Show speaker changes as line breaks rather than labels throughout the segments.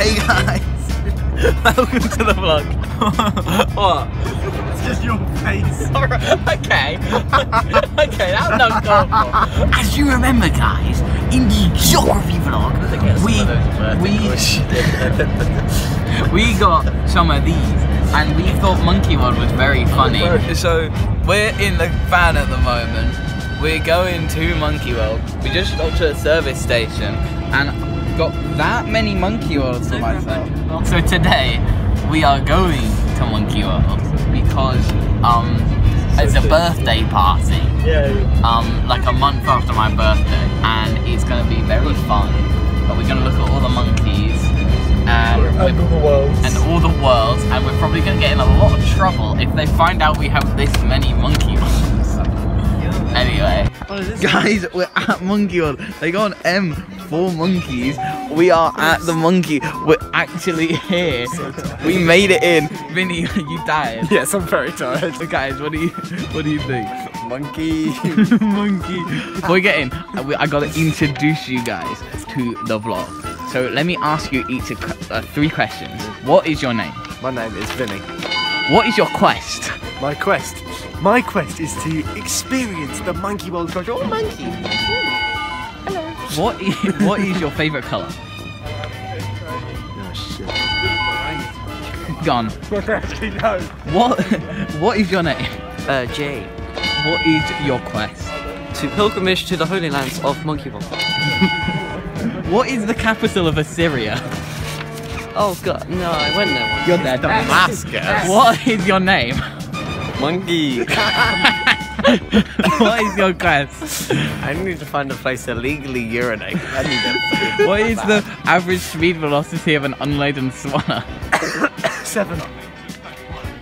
Hey guys, welcome to the vlog. what?
It's just your face.
Okay. okay, that's not cool. As you remember, guys, in the geography vlog, we we we got some of these, and we thought Monkey World was very funny. So we're in the van at the moment. We're going to Monkey World. We just got to a service station and got that many Monkey Worlds for myself. So today we are going to Monkey World because um it's a birthday party
Yeah.
um, like a month after my birthday, and it's going to be very fun. But we're going to look at all the monkeys and,
And all the world.
and all the worlds, and we're probably going to get in a lot of trouble if they find out we have this many monkey worlds. Anyway, guys, we're at Monkey World. They go on M for monkeys. We are at the monkey. We're actually here. We made it in. Vinny, you died.
Yes, I'm very tired.
So guys, what do you what do you think?
Monkey.
Monkey. Before we get in, I, gotta introduce you guys to the vlog. So let me ask you each a, uh, three questions. What is your name?
My name is Vinny.
What is your quest?
My quest. My quest is to experience the monkey world culture. Oh, monkey.
What is, what is your favorite color?
Oh, shit.
Gone.
No.
What what is your name?
Uh, Jay.
What is your quest?
To pilgrimage to the Holy Lands of Monkey World.
What is the capital of Assyria?
Oh god, no, I went there once.
You're dead.
Damascus.
What is your name?
Monkey.
what is your quest?
I need to find a place to legally urinate. I need
What is the average speed velocity of an unladen swanner?
Seven.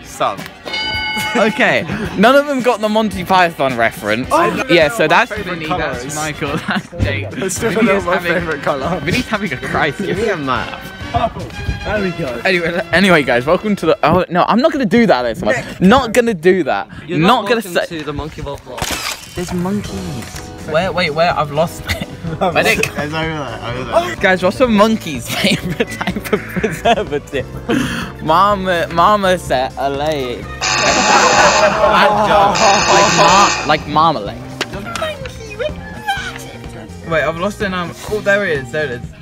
Son.
Okay, none of them got the Monty Python reference.
Oh, don't
yeah, so that's Vinny, that's. Michael, that's Jake.
I still my
having-
favourite colour.
Vinny's having a crisis.
Give me a map. Purple. There we go.
Anyway, anyway, guys, welcome to the. Oh no, I'm not gonna do that this one. Not gonna do that.
You're
not,
not,
gonna
welcome
say.
to the Monkey World vlog.
There's monkeys. Where? Wait, where? I've lost it. Where did it
There's over there. Over there.
Guys, what's a monkey's favorite type of preservative? Mama, mama said a lay. like, mar- like marmalade. Wait, I've lost it now. Oh, there it is. There it is.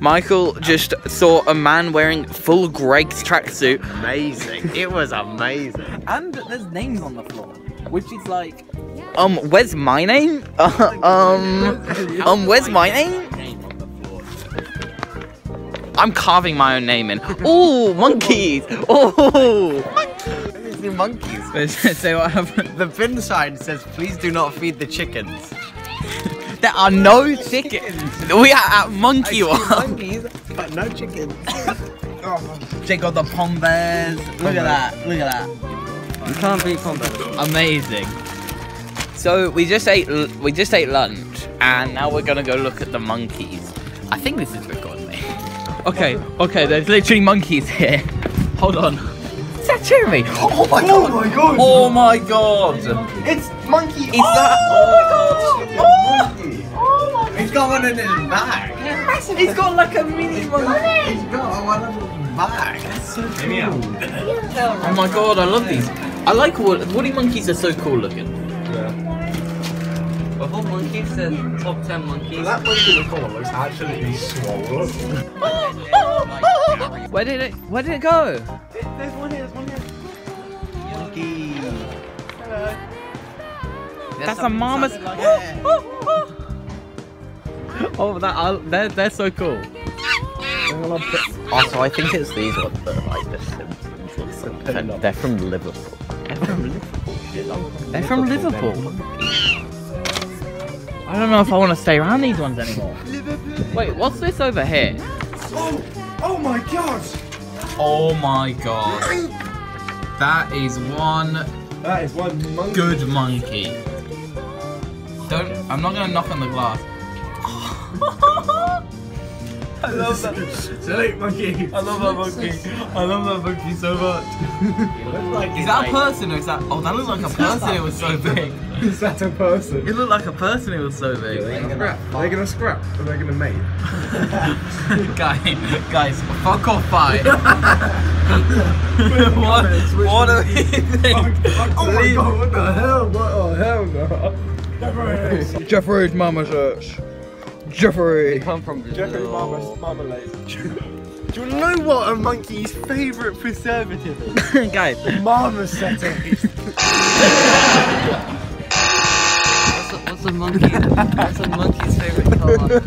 Michael just saw a man wearing full Greggs tracksuit.
Amazing. It was amazing.
And there's names on the floor, which is like, um, where's my name? Uh, um, um, where's my name? I'm carving my own name in. Oh, monkeys! Oh.
These new monkeys.
so I have.
The bin sign says, please do not feed the chickens.
There are no chickens. We are at Monkey World.
monkeys, but no chickens.
Check out the pom bears. Look at that. Look at that.
You can't beat combat.
Amazing. So we just ate we just ate lunch, and now we're gonna go look at the monkeys. I think this is recording. Okay, okay. There's literally monkeys here. Hold on. Is that Jeremy? Oh my oh god!
Oh my god!
Oh my god!
It's monkey!
Is ah. that? Oh my god!
Oh, my God! He's got one in his bag.
He's got like a mini monkey.
He's got one in his bag. That's so cool.
Oh my god! I love these. I like wood- woody monkeys. Are so cool looking.
Of all monkeys, the top 10 monkeys.
That monkey in the corner looks absolutely swollen.
Where did it? Where did it go?
There's one here, there's one here. Monkey.
That's a mama's. Oh, that uh, they're they're so cool. Also, I think it's these ones that are like the Simpsons. They're from Liverpool. They're from Liverpool. They're from Liverpool. I don't know if I want to stay around these ones anymore. Wait, what's this over here?
Oh, oh my god!
Oh my god. That is one
That is one monkey.
good monkey. Don't. I'm not gonna knock on the glass. I love that.
Salute monkey.
I love that monkey. I love that monkey so much. like Is that a person or is that? Oh, that looked like a person. It was so big.
Is that a person?
It looked like a person. It was so big.
Are they gonna scrap? Or are they gonna mate?
guys, guys, fuck off, bye. what? What do you think?
Oh my god, what the hell? What the hell no.
Jeffrey's marmosets. Jeffrey.
Come from
Jeffrey
Brazil.
Mama's marmalade. Do you know what a monkey's favourite preservative is?
guys,
Marmoset.
What's a, what's a monkey? What's a monkey's favorite color?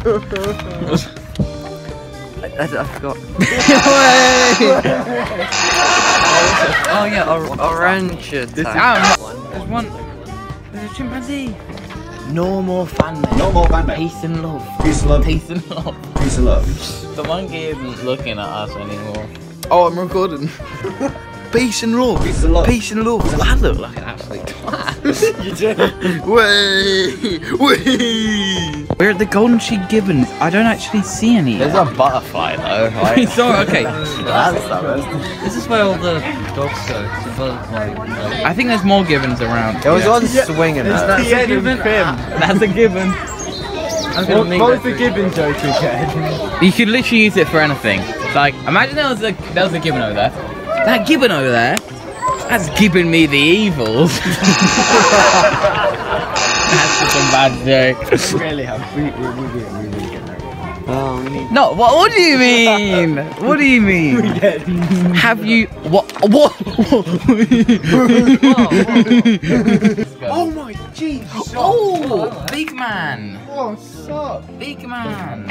I, I, I forgot. Oh yeah, or, orange.
Damn, there's one. There's a chimpanzee.
No more fan mate.
No more fan mate.
Peace and love.
Peace and love.
Peace and love.
Peace and love.
The monkey isn't looking at us anymore. Oh, I'm recording. Peace and love.
Peace and love.
Peace and love. I look like an absolute twat.
you do.
Way, way. We're at the Golden Cheek Gibbon. I don't actually see any.
There's a butterfly though, right?
Sorry, okay.
this is where all the dogs go. The
I think there's more gibbons around.
there was one swinging.
It's
at
the end of. Ah,
that's a gibbon.
What, what was the gibbon joke again?
You could literally use it for anything. Like, imagine there was a there was a gibbon over there. That gibbon over there, that's gibbon me the evils. that's just a bad joke.
really. We, we, we, we, we really get there.
oh, we need.
No, what, what do you mean? What do you mean? Have you what what?
Oh my jeez.
oh, big man,
Oh, sup?
big man.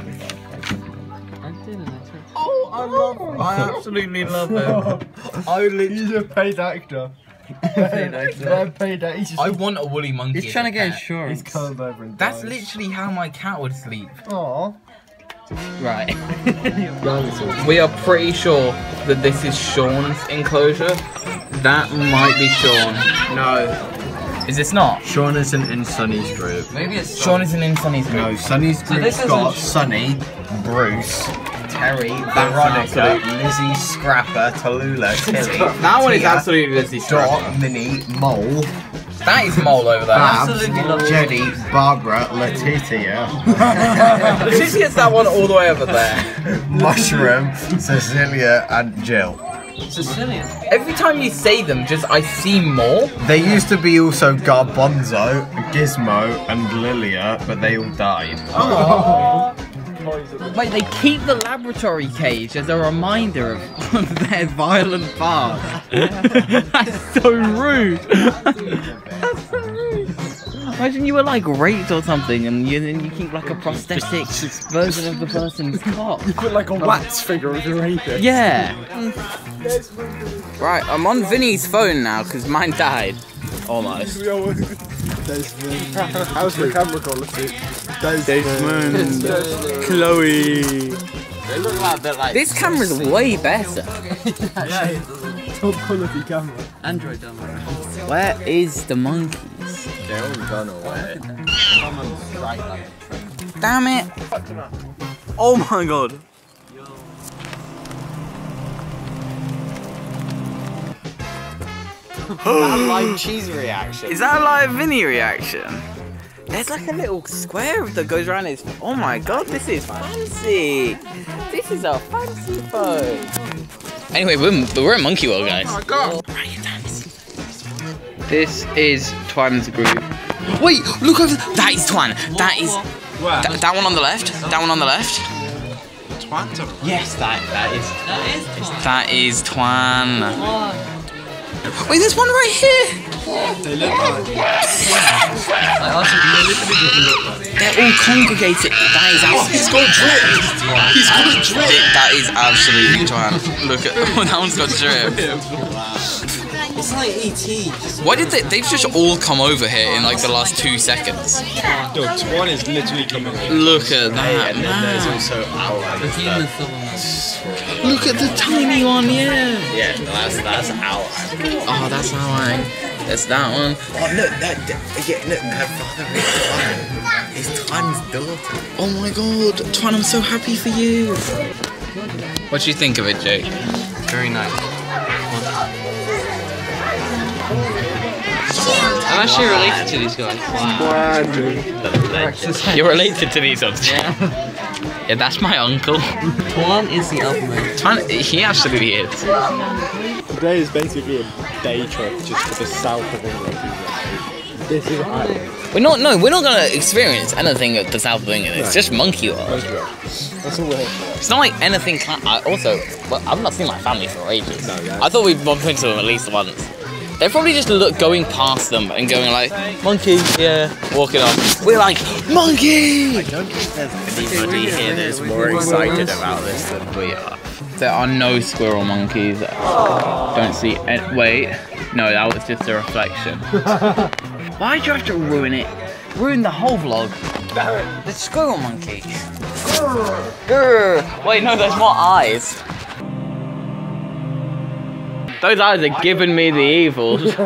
Didn't. I said.
Oh, I love. Oh, I oh. absolutely love it. I literally.
He's a paid actor. Paid actor. paid actor. He's just
I want a woolly monkey.
He's trying to get
pet.
insurance.
He's curled over and
That's
dies.
literally how my cat would sleep.
Aw.
Right. we are pretty sure that this is Sean's enclosure. That might be Sean.
No,
Is this not?
Sean isn't in Sunny's group.
Maybe it's
Sean isn't in Sunny's group.
No, Sunny's group's
this
got Sunny, Bruce, Terry, Veronica, Lizzie, Scrapper, Tallulah, Tilly.
That one is
Tia,
absolutely Lizzie
Dot, Minnie, Mole,
That is Mole over there.
Babs,
Absolutely love it.
Jenny, Barbara, Letitia,
She gets that one all the way over there.
Mushroom, Cecilia, and Jill.
Sicilian.
Every time you say them, just I see more.
There used to be also Garbonzo, Gizmo, and Lilia, but they all died.
Wait, they keep the laboratory cage as a reminder of, of their violent past. That's so rude. That's so rude. Imagine you were like raped or something, and you then you keep like a prosthetic version of the person's cock.
You put like a wax figure of the rapist.
Yeah. Right, I'm on Vinny's phone now because mine died. Almost.
Desmond. How's the camera quality? Desmond.
Chloe. This camera's way better.
yeah, Top quality camera.
Android demo.
Where is the monkeys?
They're all gone away.
Damn it! Oh my god.
Live cheese reaction.
Is that a live Vinny reaction? There's like a little square that goes around his. Oh my god, this is fancy! This is a fancy phone. Anyway, we're, we're at Monkey World, guys. Oh my god! This is Twan's group. Wait, look over. That is Twan. That is. That, that one on the left. That one on the left. Yes, that that is.
That is fun.
That is Twan. Wait, there's one right here.
Like, also, they literally didn't look like.
They're all congregated. That is absolutely. he's got drip. He's got drip. That is absolutely Twan. Look at oh, that one's got drip.
It's like ET.
Why did they? They've just all come over here in like the last two seconds.
Dog, one is literally coming in.
Look at that.
And then there's
man.
also our.
The.
Look at the tiny one. Yeah.
Yeah, that's that's our.
Oh, that's how I. That's that one.
Oh look, that, that yeah, look, her father is fine. It's Twan's daughter.
Oh my god, Twan, I'm so happy for you. What do you think of it, Jake?
Very nice. I'm actually related to these guys. Wow.
You're related to these ones.
Yeah.
Yeah, that's my uncle.
Twan is the alpha male.
He absolutely is.
Today is basically a day trip just to the south of England. This is Ireland.
We're not, no, we're not gonna experience anything at the South of England. It's just Monkey World.
That's all we're here for.
It's not like anything. I also, well, I've not seen my family for ages.
No, yeah.
I thought we'd bumped into them at least once. They're probably just look going past them and going like, monkey, yeah, walking on. We're like, monkey.
I don't think there's anybody here that's more excited about this than we are.
There are no squirrel monkeys. Don't see. Any- wait, no, that was just a reflection. Why'd you have to ruin it? Ruin the whole vlog. The squirrel monkey. Grr. Wait, no, there's more eyes. Those eyes are giving me the evils. Get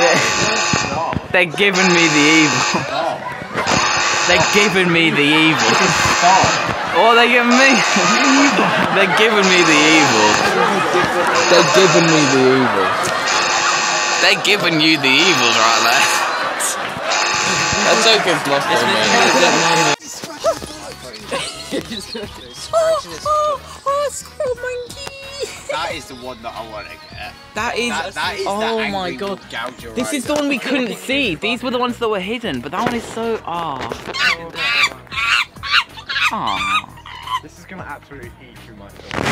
it? They're giving me the evil. They're giving me the evil. Oh, they're giving me. They're giving me the evil. They're giving me the evil. They're giving you the evils right there. That joke is lost on me.
That is the one that I want to get.
That is.
That, that is
oh
angry
my god.
gouger
This
right
is the one we couldn't see. These were the ones that were hidden, but that one is so. Ah. Ah.
This is gonna absolutely eat through my film.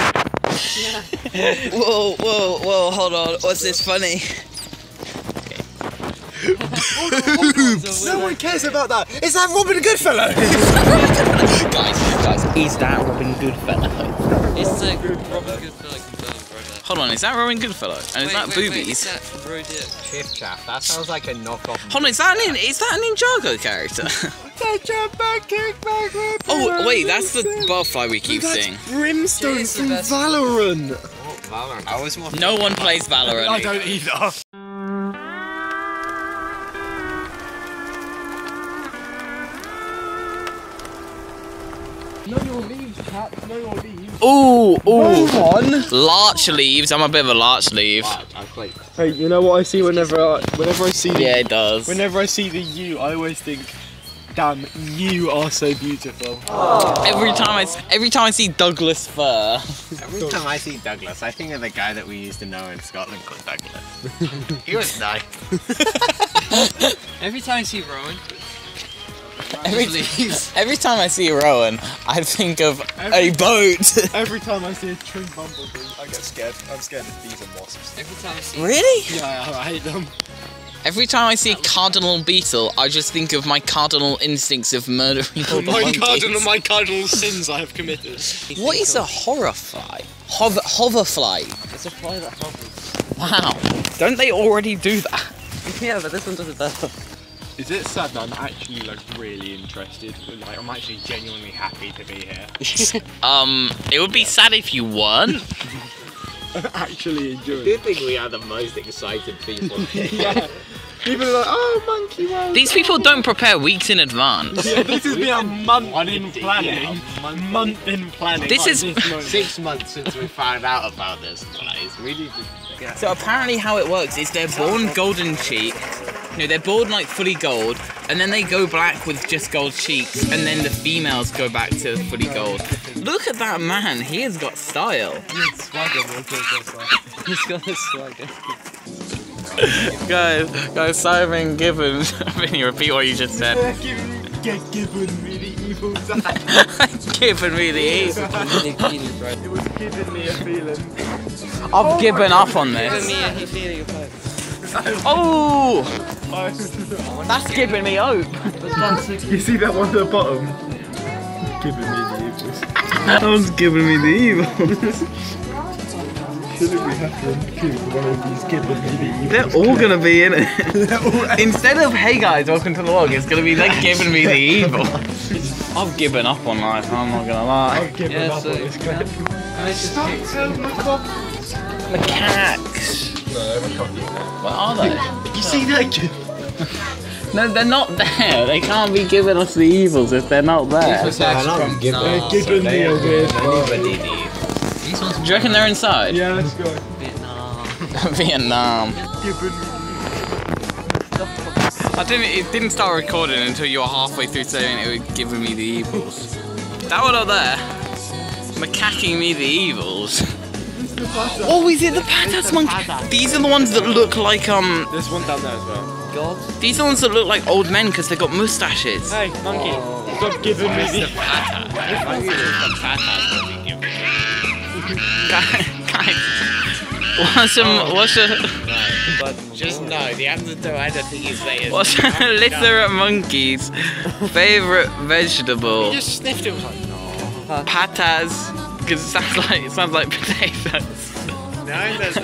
Whoa, whoa, whoa, hold on. What's this funny?
No one cares about that. Is that Robin Goodfellow?
guys, guys, is that Robin Goodfellow?
It's the Robin Goodfellow confirmed, brother.
Hold on, is that Robin Goodfellow? And is that
wait, wait,
boobies?
is that Bro Dip?
Chiff chaff. That sounds like a knockoff.
Hold on, is that an is that a Ninjago character? oh wait, that's the butterfly we keep seeing.
Brimstone
It's the
from
best.
Valorant.
Valorant. I was more.
No one plays Valorant.
I don't either. Know your leaves, cat. Know your leaves.
Ooh, ooh.
one.
Larch leaves. I'm a bit of a larch leaf.
Hey, you know what I see whenever I, whenever I see the,
Yeah, it does.
whenever I see the you, I always think, damn, you are so beautiful. Ah.
Every time I s- every time I see Douglas fir.
Every time I see Douglas, I think of the guy that we used to know in Scotland called Douglas. he was nice.
Every time I see Rowan,
Every,
please.
every time I see a Rowan, I think of a boat.
Every time I see a tree bumblebee, I get scared. I'm scared of bees and wasps.
Every time I see
really?
Yeah, I hate them.
Every time I see a cardinal beetle, I just think of my cardinal instincts of murdering all the
my
monkeys.
cardinal, my cardinal sins I have committed.
What is a horror fly? Hover, hoverfly.
It's a fly that hovers.
Wow. Don't they already do that?
Yeah, but this one does it better.
Is it sad that I'm actually like really interested? Like I'm actually genuinely happy to be here.
Um, it would be sad if you weren't.
I'm actually
I
enjoying.
do think we are the most excited people.
yeah. People are like, oh, monkey world.
These people don't prepare weeks in advance.
Yeah, this has been a month in planning. month in planning.
This is-
moment.
Six months since we found out about this place. We need to.
So apparently how it works is they're born golden cheek. No, they're born like fully gold, and then they go black with just gold cheeks, and then the females go back to fully gold. Look at that man, he has got style.
He's got a swagger.
guys, guys, Simon Gibbon, can you repeat what you just said?
Get given me the evil eye.
Giving me the ease.
It was giving me a feeling.
I've oh given up on
Give
this.
me a feeling.
Oh,
I-
that's giving me hope.
you see that one at the bottom? Giving me the evils.
That one's giving me the evil.
Shouldn't we have to include one of these giving me the evils?
They're all gonna be in it. Instead of hey guys, welcome to the vlog, it's gonna be they're giving me the evil. I've given up on life, I'm not gonna lie.
I've given
Yeah,
up
so
on this clip.
Macaques. What are they?
You see that?
No, they're not there. They can't be giving us the evils if they're not there.
These ones are from
They're
no,
giving me the weird vibe.
anybody leave. These ones
Do you reckon they're inside?
Yeah, let's go.
Vietnam.
Vietnam. I didn't. It didn't start recording until you were halfway through saying it was giving me the evils. that one up there, macacking me the evils. Oh, is it the patas monkey? These are the ones that look like um.
There's one down there as well.
God.
These ones that look like old men because they got mustaches.
Hey, monkey, oh. stop giving me the.
Guys, oh. what's a what's a
But just know the answer to anything you say is.
what's a literate monkey's favorite vegetable?
He just sniffed it. Was like, no.
Patas, because it sounds like it sounds like potatoes.
No, there's no.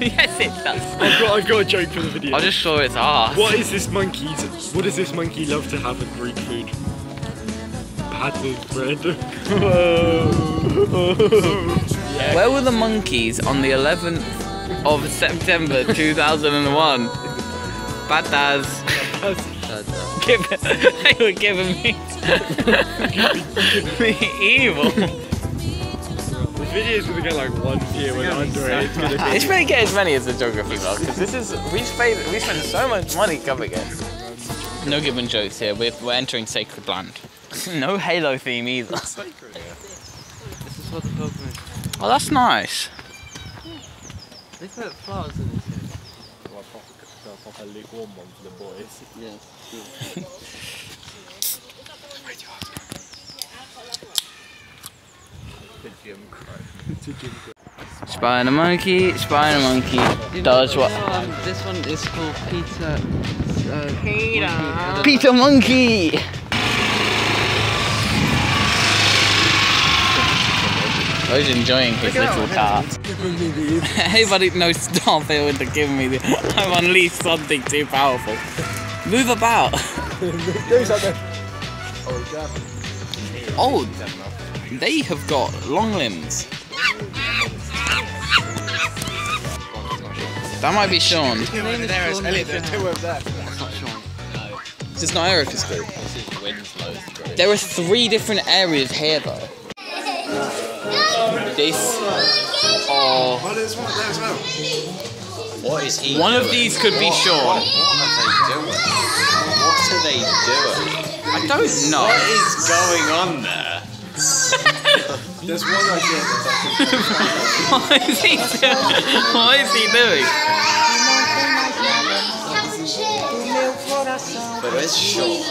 yes, it does.
I've got, I've got a joke for the video.
I just saw its ass.
What is this monkey's? What does this monkey love to have in Greek food? Patted bread.
Where were the monkeys on the 11th of September 2001? Patas. Give, they were giving me the evil.
This video is gonna get like one view and under it. It's gonna be.
It's gonna get as many as the geography vlog because this is we spent we spent so much money covering it. No given jokes here. We're, we're entering sacred land. no Halo theme either.
This is what the Pokemon.
Oh, that's nice.
They put flowers in this.
Proper lukewarm one for the boys.
Yes.
Spider monkey, spider monkey. does what?
Um, this one is called Peter. Uh, Peter.
Peter Monkey! I was enjoying his little car. hey buddy, no stop it with the give me the I've unleashed something too powerful. Move about. Oh, they have got long limbs. That might be Sean.
There is Elliot. There's two of them.
This is not Erica's group. There are three different areas here though. This or
What is he
one of these could be Sean.
What are they doing? What are they doing?
I don't know.
What is going on there?
There's one idea that's
What is he doing? What is he doing?
But where's Sean?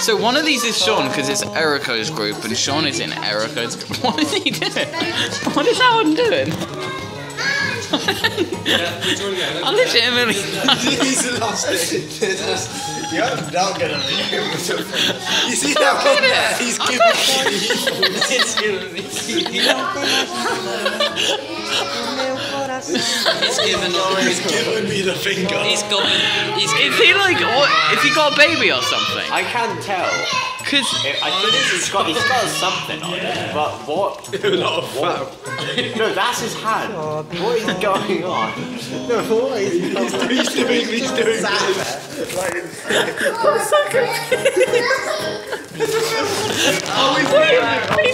So one of these is Sean because it's Erica's group and Sean is in Erica's group. What is he doing? What is that one doing? I legitimately.
He's lost it. You're not gonna be able to. You see that
Look
one?
at it.
He's giving me. He's giving me. He's giving. He's giving me the finger.
He's going. He's.
Is he like what? Is he got a baby or something?
I can't tell.
Cause
I think he's got he's got something on it, but what? what? No, that's his hand. What is going on? No, what is he doing? He's doing. He's doing.
he's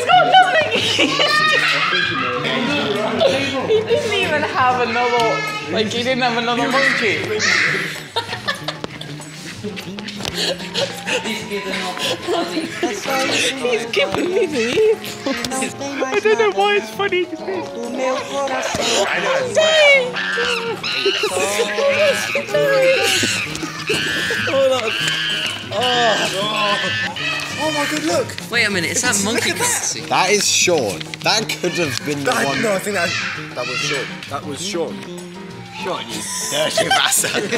got nothing. he didn't even have another. Like he didn't have another monkey.
He's giving up.
He's giving me the evil. I don't know why it's funny. Hold on.
Oh, oh my god! Look.
Wait a minute, is that monkey galaxy?
That is Sean. That could have been the one.
No, I think that that was Sean. That was Sean.
Sean, you dirty bastard.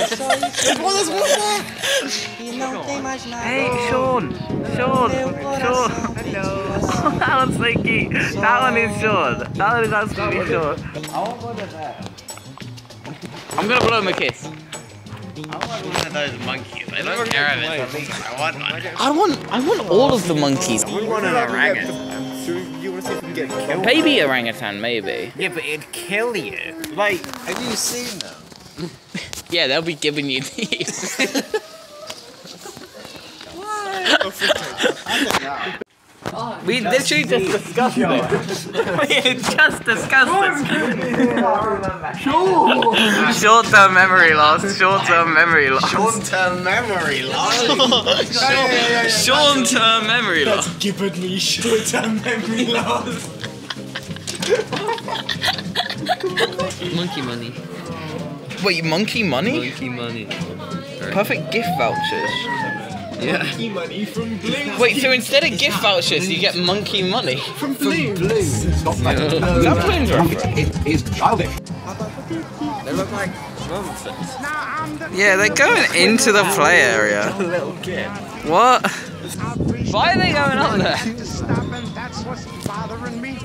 what is what there?
Hey, Sean. Sean. Sean. Hello. that one's so. That one is Sean. That one is absolutely Sean. I'm gonna blow him a kiss.
I want one of those monkeys. I don't care if it's a I want one.
I want, I want all of the monkeys.
We want an orangutan.
Should you want to see if we can get killed?
Baby orangutan, maybe.
Yeah, but it'd kill you. Like, have you seen them?
yeah, they'll be giving you these. We literally just discussed it. we just discussed it. Short-term memory loss. Short-term memory loss.
Short-term memory loss.
Short-term memory loss.
Given me short-term memory loss.
Monkey money.
Wait, monkey money?
Monkey money.
Perfect gift vouchers.
Yeah.
money from Blue.
Wait, so instead of gift vouchers, you get monkey money?
From Blue.
Is that Balloons reference?
It is childish.
They look like nonsense.
Yeah, they're going into the play area. What? Why are they going up there?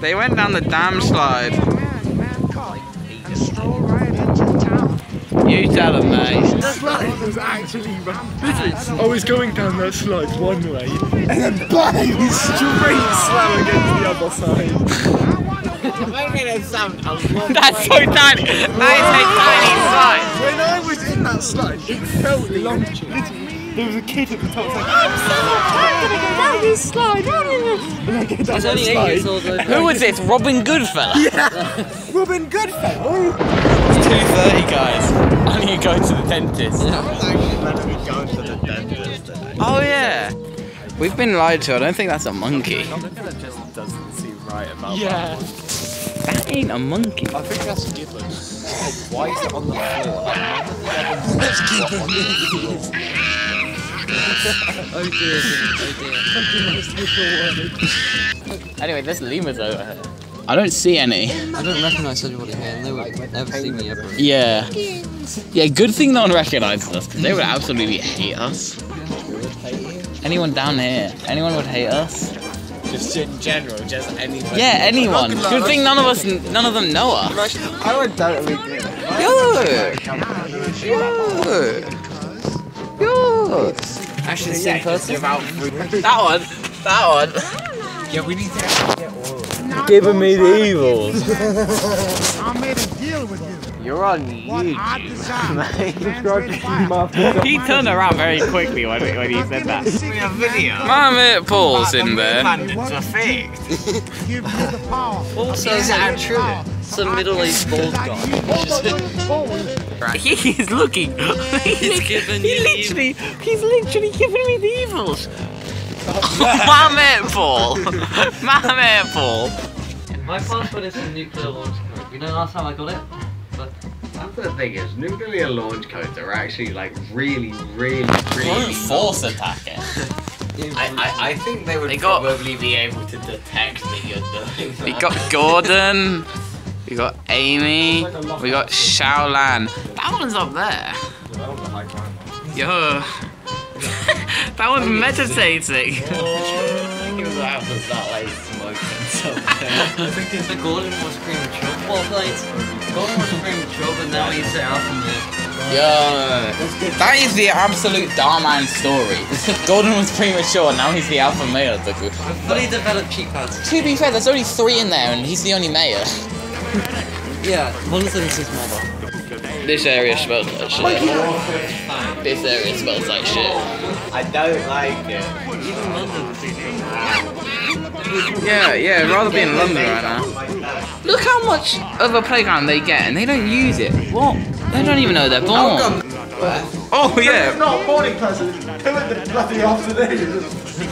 They went down the damn slide. You tell them, mate.
was actually I was oh, going down that slide one way, and then bang! Straight slam against the other side.
That's so tiny. That is a tiny slide.
When I was in that slide, it felt launching. There was a kid at the top like, I'm so I'm gonna go down this slide. And I get down
He's only
slide.
years old. though.
Who was this? Robin Goodfella?
Robin Goodfellow.
It's 2.30, guys. I need to go to the dentist.
going to the dentist today.
Oh, yeah. We've been lied to. I don't think that's a monkey.
That just doesn't seem right about
Yeah.
That ain't a monkey.
I think that's given.
Why is it on the floor?
Oh, oh dear. Oh dear.
Anyway, there's lemurs over here. I don't see any.
I don't recognise anybody here, and they would never see me ever.
Yeah. Yeah, good thing no one recognizes us, because they would absolutely hate us. Anyone down here? Anyone would hate us?
Just in general, just anyone.
Yeah, anyone. Good thing none of us, none of them know us.
I would totally do it.
Yo! Yo! Yo!
Actually, the same person.
That one. That one.
Yeah, we need to get all of
Giving me the evils.
I made a deal with you.
You're on
What
YouTube.
I desire.
He turned around very quickly when, when he said that.
See a video.
My mate Paul's in there.
It's a fake.
Give you the power.
Also,
Is that true?
some middle-aged bald guy.
He is looking.
He's giving
He
you the
literally, he's literally giving me the evils. My mate Paul. My mate Paul.
My passport is a nuclear launch code. You know last time I got it? But
That's the thing is, nuclear launch codes are actually like really, really, really.
force attack it.
I, I, I think they would
They got-
probably be able to detect that you're doing that.
We got Gordon. We got Amy. We got Xiaolan. That one's up there. Yo. that one's meditating.
He was about to start like smoking something.
the Gordon was premature. Well, like, Gordon was premature, but now he's the alpha male.
Yo. That is the absolute Darman story. Gordon was premature, now he's the alpha male of the group.
Fully developed cheek pads.
To be fair, there's only three in there and he's the only mayor.
Yeah, one of is his mother.
This area smells like shit. This area smells like shit.
I don't like it.
Even London.
Yeah, yeah, I'd rather be in London right now. Look how much of a playground they get and they don't use it. What? They don't even know they're born. Oh yeah.
not a morning person. Two in the bloody afternoon.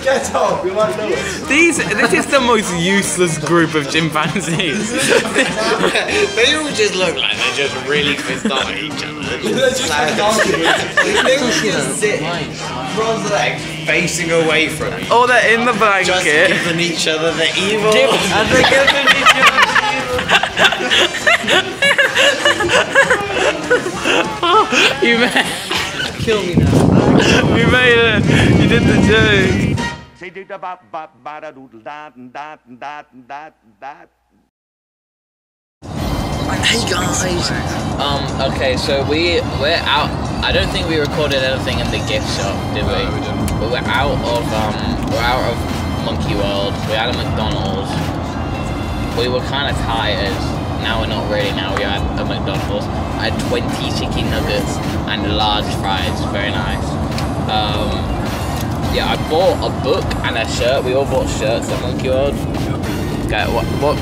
Get up, you might know it.
These this is the most useless group of chimpanzees.
they all just look like they're just really pissed off at each other.
They're just like arguing.
they all just sit cross legs facing away from each
oh, they're in the blanket.
just giving each other the evil.
And they're giving each other You made,
Kill me now.
you made it. You did the joke. Hey guys. Um. Okay. So we we're out. I don't think we recorded anything in the gift shop, did we? But we're out of um. We're out of Monkey World. We're out of McDonald's. We were kind of tired. Now we're not really. Now we're at a McDonald's. I had 20 chicken nuggets and large fries. Very nice. Um. Yeah, I bought a book and a shirt. We all bought shirts at Monkey World. Okay, what what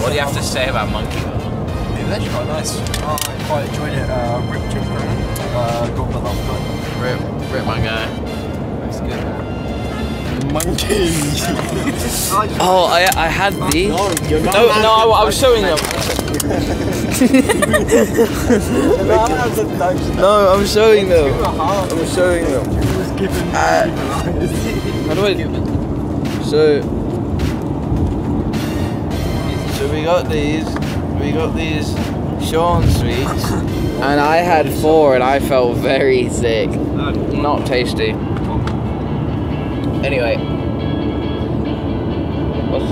what do you have to say about Monkey World?
It was actually quite nice. I quite enjoyed it. Uh, Rip Jim Brown. Uh, got the love.
Rip, rip my guy. That's good.
Monkey.
Oh, I I had these. No, no, I, I was showing them. no, I'm showing them. I'm showing them. Uh, how do I? So, so we got these. We got these Sean sweets, and I had four, and I felt very sick. Not tasty. Anyway. What's,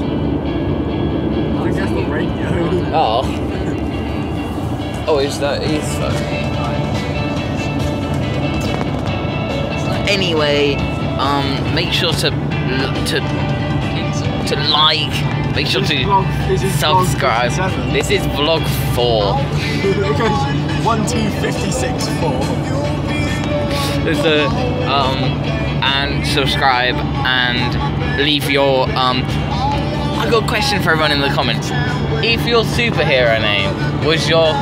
I think the radio.
Oh. Oh, is that is Anyway, um, make sure to to to like. Make sure to
Vlog- this
subscribe.
57.
This is vlog four.
it goes one, two, fifty-six, four.
There's a um and subscribe and leave your um. A question for everyone in the comments. If your superhero name was your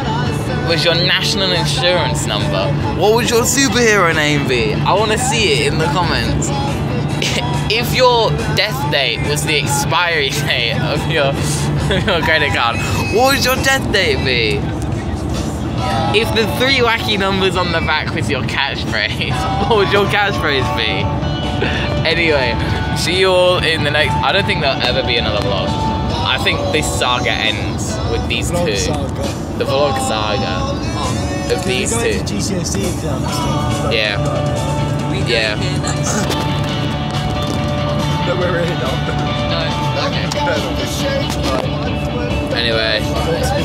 was your national insurance number, what would your superhero name be? I want to see it in the comments. If your death date was the expiry date of your, of your credit card, what would your death date be? If the three wacky numbers on the back was your catchphrase, what would your catchphrase be? Anyway, see you all in the next. I don't think there'll ever be another vlog. I think this saga ends with these
Vlog
two.
saga.
The vlog saga of these two.
GCSE exams.
Yeah. Yeah.
No, we're really not.
Anyway, rest in